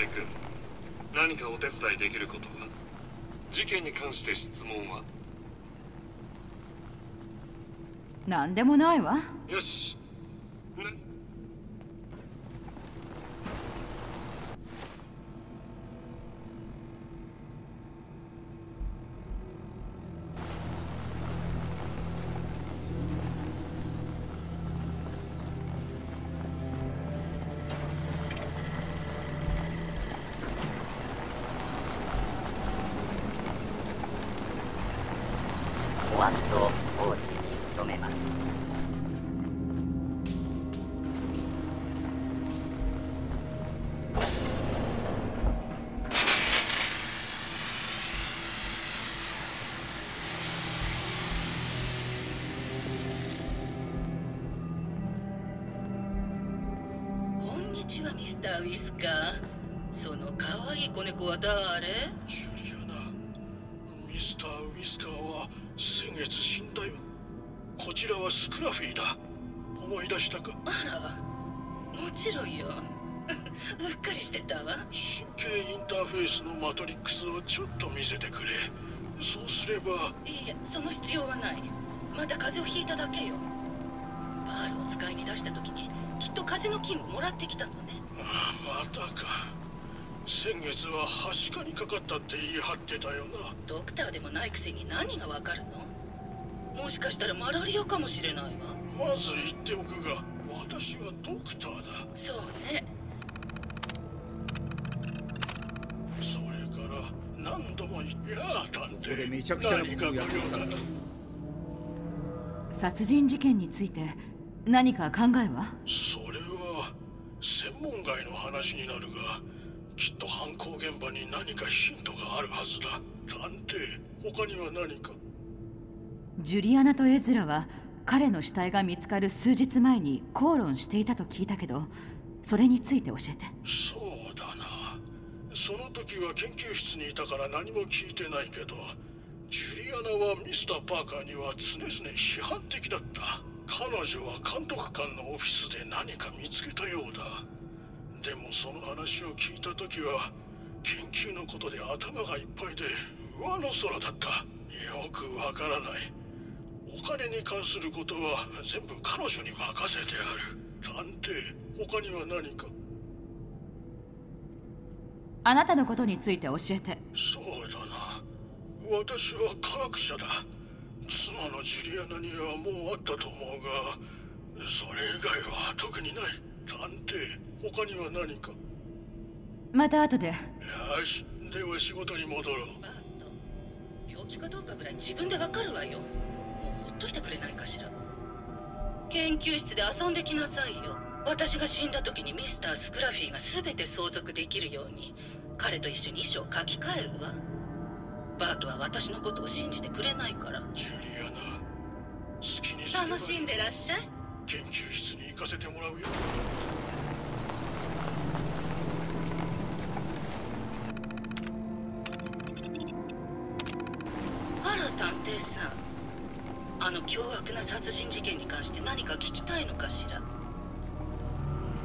君。何かお手伝いできることは？事件に関して質問は？何でもないわ。よし、ねミスターウィスカー？その可愛い子猫は誰？ジュリアナミスター・ウィスカーは先月死んだよ。こちらはスクラフィーだ。思い出したか？あらもちろんよ。うっかりしてたわ。神経インターフェースのマトリックスをちょっと見せてくれ。そうすればいいえその必要はない。また風邪をひいただけよ。バールを使いに出した時にきっと風の菌をもらってきたのねまたか。先月ははしかにかかったって言い張ってたよな。ドクターでもないくせに何がわかるの？もしかしたらマラリアかもしれないわ。まず言っておくが私はドクターだ。そうね。それから何度も言ってやあ探偵。これめちゃくちゃなことをやってる何かご用だ殺人事件について何か考えは？それは専門外の話になるがきっと犯行現場に何かヒントがあるはずだ。探偵他には何か？ジュリアナとエズラは彼の死体が見つかる数日前に口論していたと聞いたけどそれについて教えて。そうだな。その時は研究室にいたから何も聞いてないけどジュリアナはミスター・パーカーには常々批判的だった。彼女は監督官のオフィスで何か見つけたようだでもその話を聞いた時は研究のことで頭がいっぱいで上の空だった。よくわからない。お金に関することは全部彼女に任せてある。探偵他には何か？あなたのことについて教えて。そうだな。私は科学者だ。妻のジュリアナにはもうあったと思うがそれ以外は特にない。探偵他には何か？また後で。よしでは仕事に戻ろう。バート病気かどうかぐらい自分でわかるわよ。もうほっといてくれないかしら。研究室で遊んできなさいよ。私が死んだ時にミスター・スクラフィーが全て相続できるように彼と一緒に遺書を書き換えるわ。バートは私のことを信じてくれないから。ジュリアナ好きに楽しんでらっしゃい。研究室に行かせてもらうよ偵さんあの凶悪な殺人事件に関して何か聞きたいのかしら？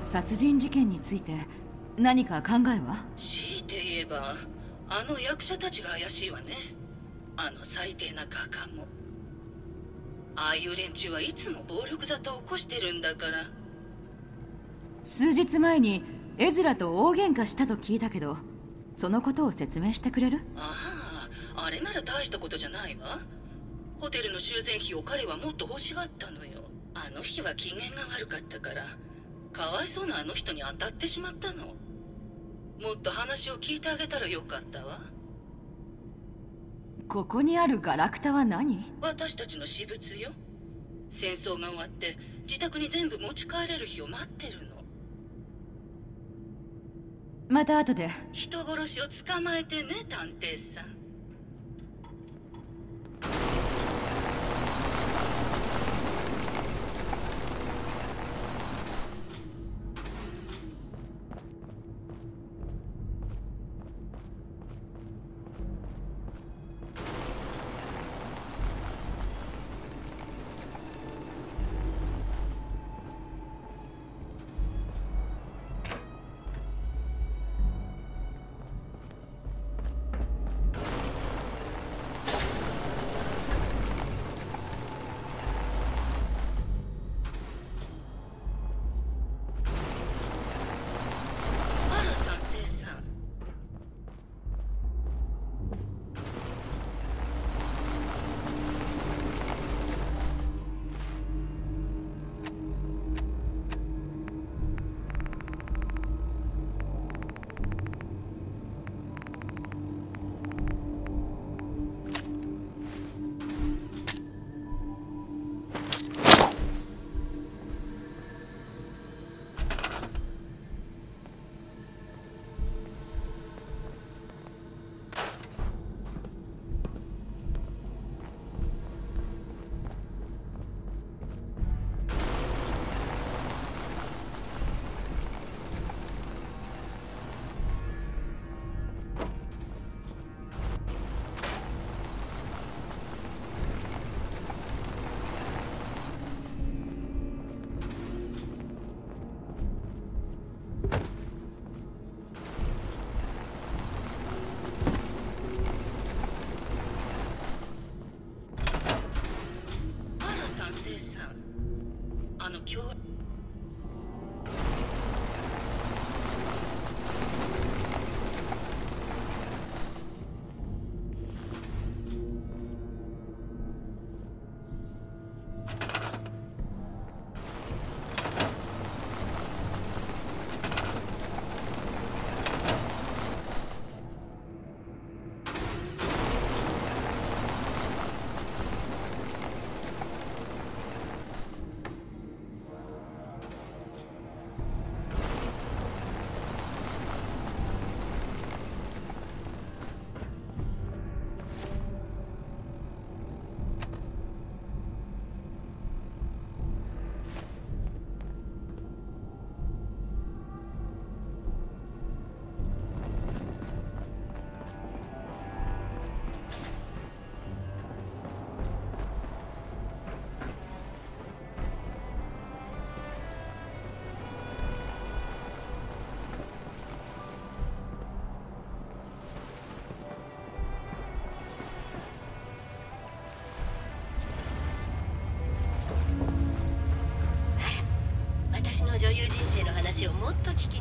殺人事件について何か考えは？強いて言えばあの役者たちが怪しいわね。あの最低な画家も。ああいう連中はいつも暴力沙汰を起こしてるんだから。数日前にエズラと大喧嘩したと聞いたけどそのことを説明してくれる？ああなら大したことじゃないわ。ホテルの修繕費を彼はもっと欲しがったのよ。あの日は機嫌が悪かったから。かわいそうなあの人に当たってしまったの。もっと話を聞いてあげたらよかったわ。ここにあるガラクタは何？私たちの私物よ。戦争が終わって自宅に全部持ち帰れる日を待ってるの。また後で。人殺しを捕まえてね探偵さんをもっと聞き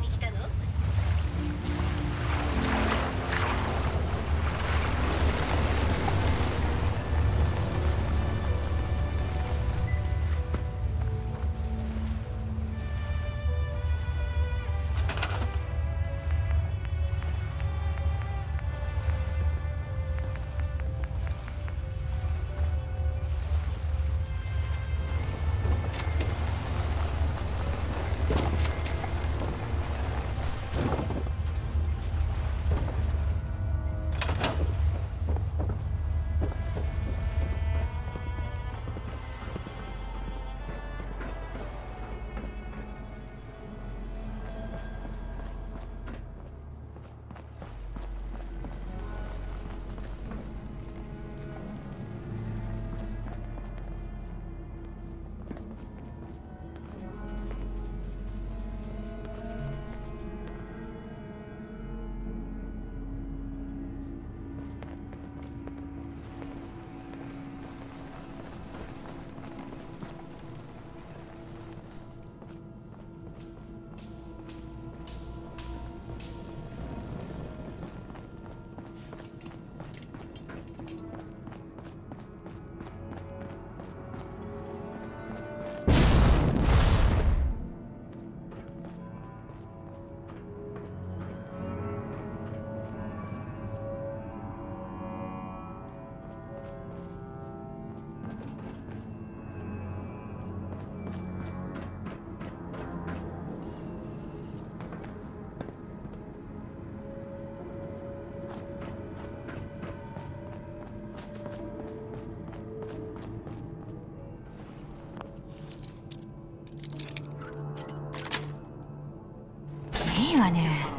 わね指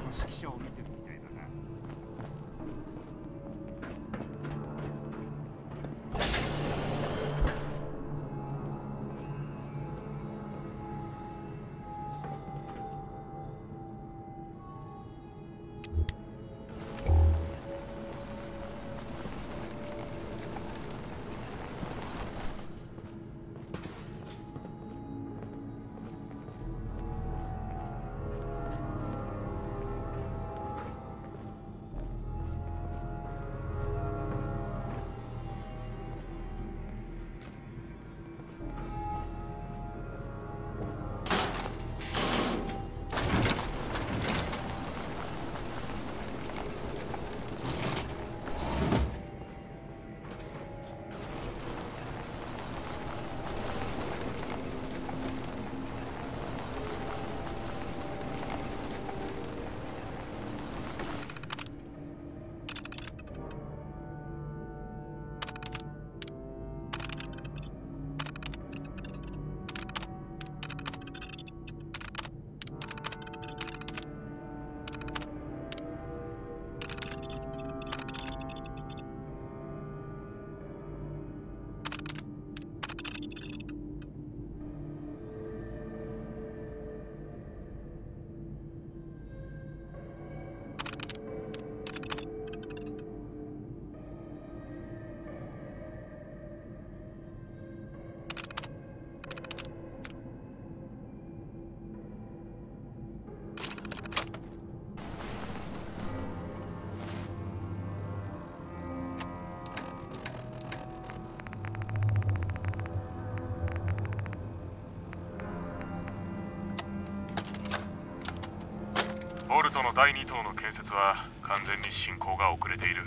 第2棟の建設は完全に進行が遅れている。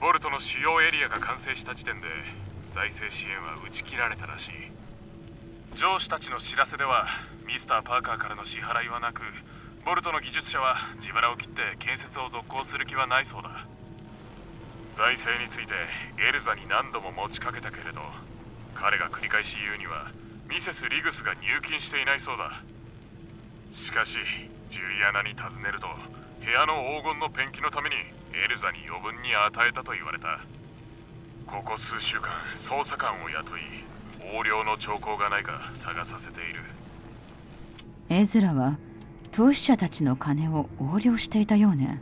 ボルトの主要エリアが完成した時点で財政支援は打ち切られたらしい。上司たちの知らせではミスター・パーカーからの支払いはなくボルトの技術者は自腹を切って建設を続行する気はないそうだ。財政についてエルザに何度も持ちかけたけれど彼が繰り返し言うにはミセス・リグスが入金していないそうだ。しかしジュリアナに尋ねると部屋の黄金のペンキのためにエルザに余分に与えたと言われた。ここ数週間捜査官を雇い横領の兆候がないか探させている。エズラは投資者たちの金を横領していたようね。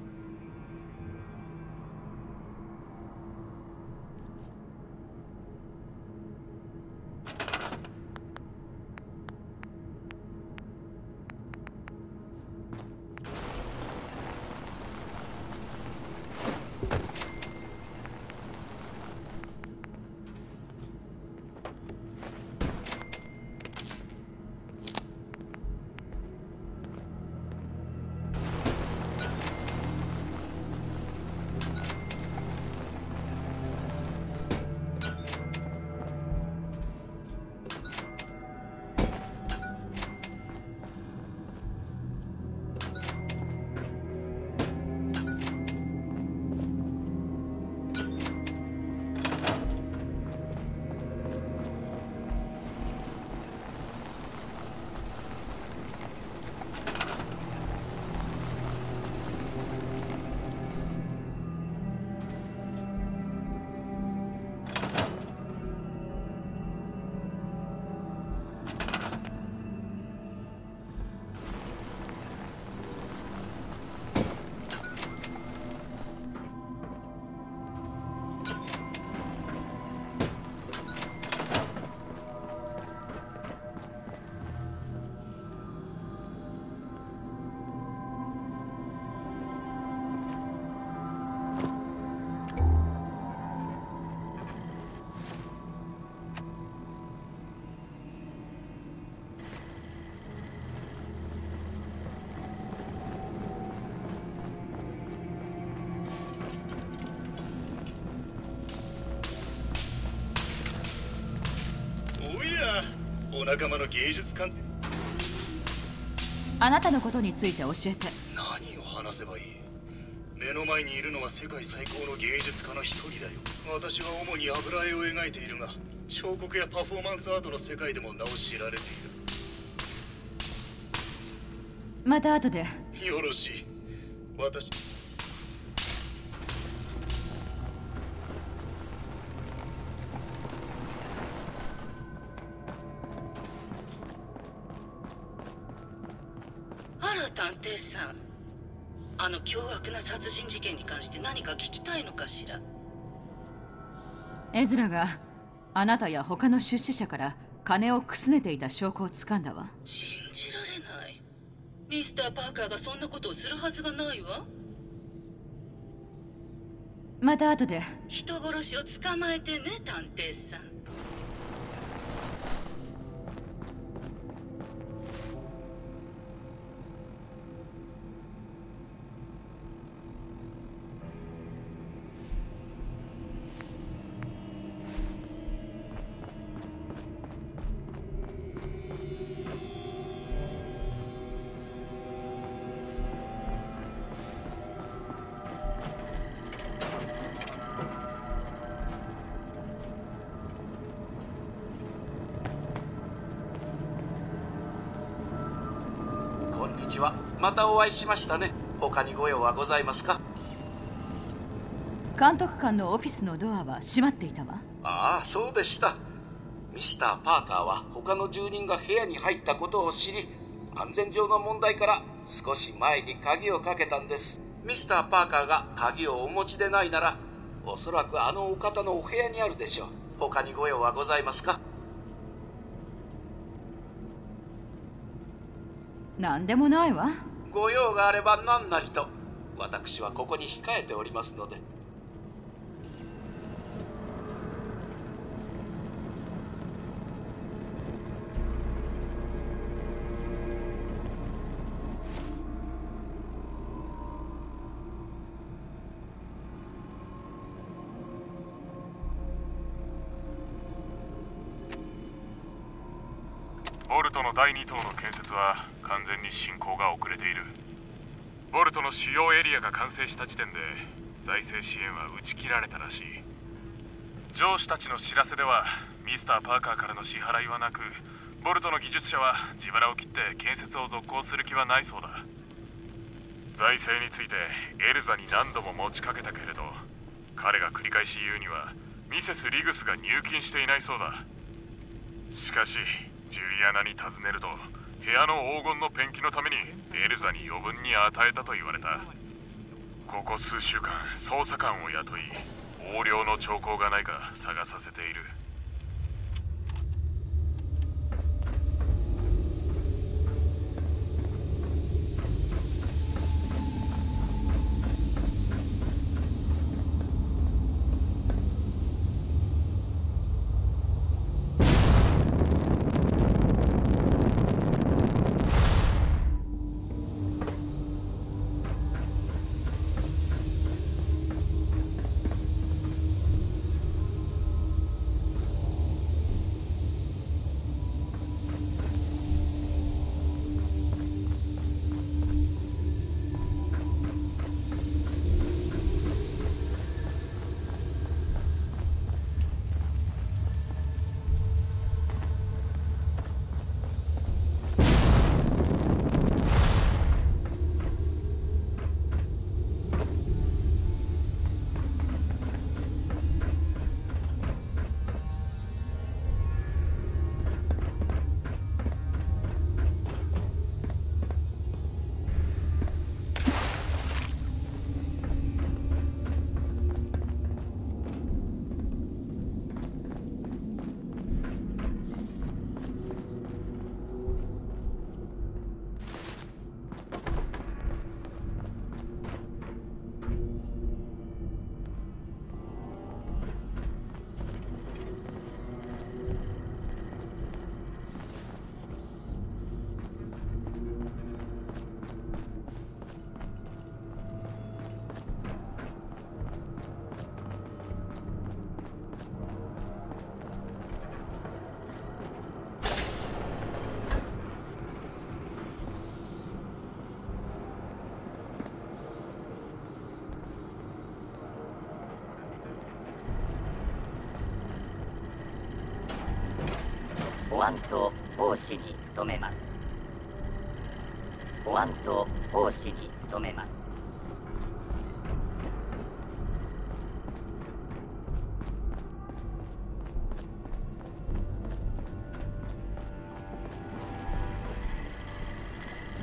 お仲間の芸術鑑定。あなたのことについて教えて。何を話せばいい？目の前にいるのは世界最高の芸術家の一人だよ。私は主に油絵を描いているが彫刻やパフォーマンスアートの世界でも名を知られている。また後で。よろしい。私あの凶悪な殺人事件に関して何か聞きたいのかしら？エズラがあなたや他の出資者から金をくすねていた証拠をつかんだわ。信じられない。ミスター・パーカーがそんなことをするはずがないわ。また後で。人殺しを捕まえてね探偵さんはまたお会いしましたね。他にご用はございますか？監督官のオフィスのドアは閉まっていたわ。ああそうでした。ミスター・パーカーは他の住人が部屋に入ったことを知り安全上の問題から少し前に鍵をかけたんです。ミスター・パーカーが鍵をお持ちでないならおそらくあのお方のお部屋にあるでしょう。他にご用はございますか？何でもないわ。ご用があれば何なりと。私はここに控えておりますので。主要エリアが完成した時点で財政支援は打ち切られたらしい。上司たちの知らせではミスター・パーカーからの支払いはなくボルトの技術者は自腹を切って建設を続行する気はないそうだ。財政についてエルザに何度も持ちかけたけれど彼が繰り返し言うにはミセス・リグスが入金していないそうだ。しかしジュリアナに尋ねると部屋の黄金のペンキのためにエルザに余分に与えたと言われた。ここ数週間捜査官を雇い横領の兆候がないか探させている。保安と奉仕に努めます。保安と奉仕に努めます。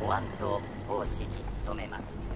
保安と奉仕に努めます。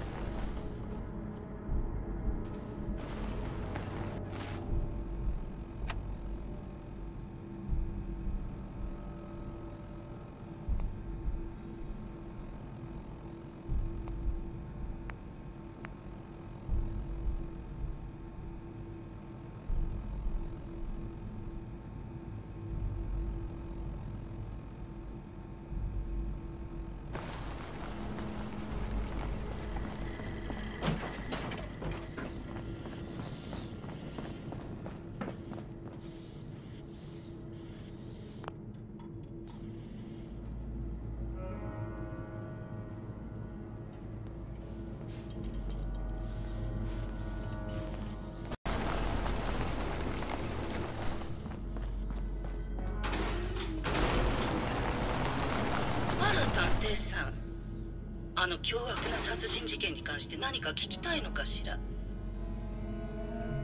あの凶悪な殺人事件に関して何か聞きたいのかしら？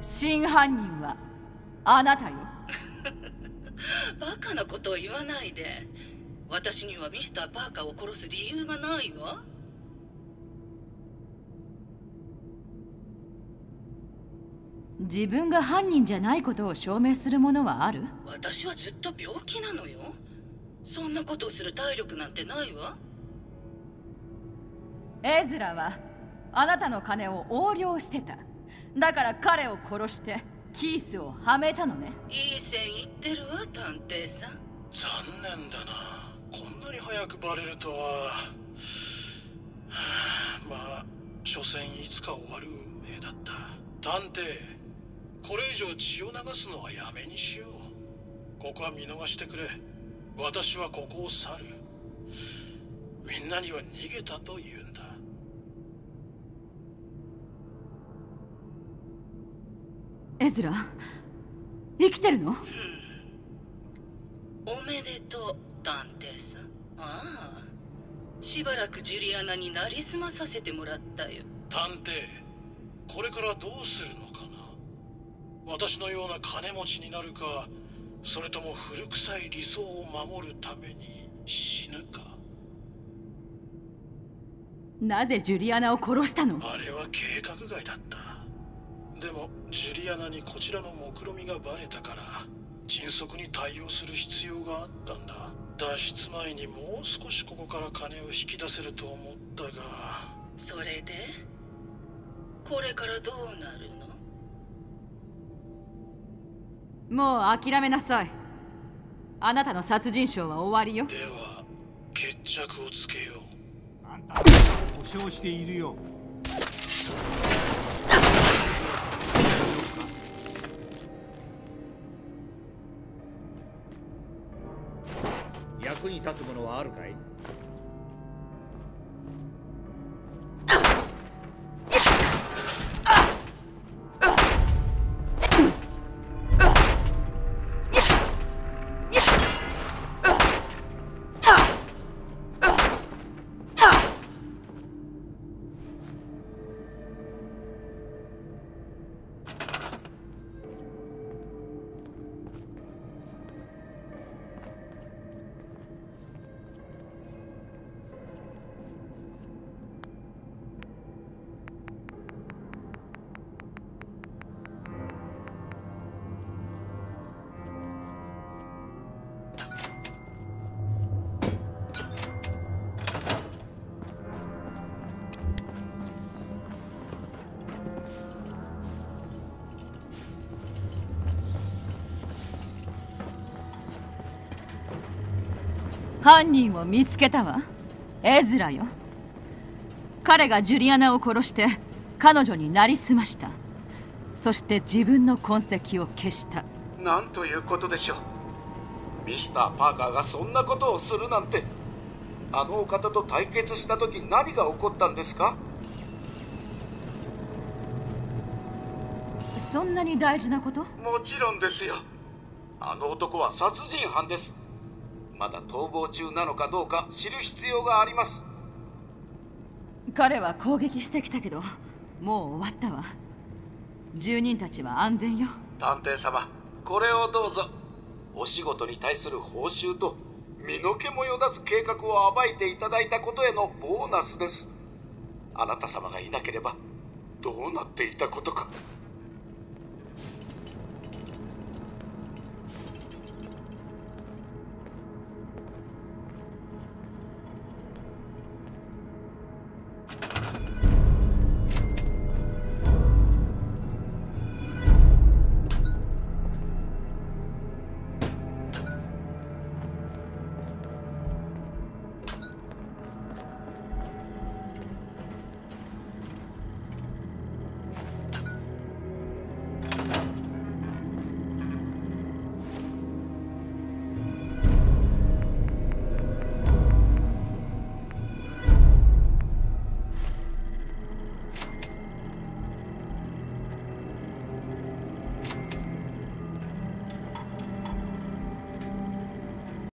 真犯人はあなたよ。バカなことを言わないで。私にはミスター・パーカーを殺す理由がないわ。自分が犯人じゃないことを証明するものはある？私はずっと病気なのよ。そんなことをする体力なんてないわエズラはあなたの金を横領してた。だから彼を殺してキースをはめたのね。いい線いってるわ探偵さん。残念だな。こんなに早くバレるとは。は あまあ所詮いつか終わる運命だった。探偵これ以上血を流すのはやめにしよう。ここは見逃してくれ。私はここを去る。みんなには逃げたと言うエズラ生きてるの？おめでとう探偵さん。ああ。しばらくジュリアナになりすまさせてもらったよ。探偵これからどうするのかな？私のような金持ちになるかそれとも古臭い理想を守るために死ぬか。なぜジュリアナを殺したの？あれは計画外だったでもジュリアナにこちらの目論みがバレたから迅速に対応する必要があったんだ。脱出前にもう少しここから金を引き出せると思ったが。それで？これからどうなるの？もう諦めなさい。あなたの殺人賞は終わりよ。では決着をつけよう。あんた保証しているよに立つものはあるかい？犯人を見つけたわ。エズラよ。彼がジュリアナを殺して彼女になりすました。そして自分の痕跡を消した。なんということでしょう。ミスター・パーカーがそんなことをするなんて。あのお方と対決した時何が起こったんですか？そんなに大事なこと？もちろんですよ。あの男は殺人犯ですまだ逃亡中なのかどうか知る必要があります。彼は攻撃してきたけどもう終わったわ。住人たちは安全よ。探偵様これをどうぞ。お仕事に対する報酬と身の毛もよだつ計画を暴いていただいたことへのボーナスです。あなた様がいなければどうなっていたことか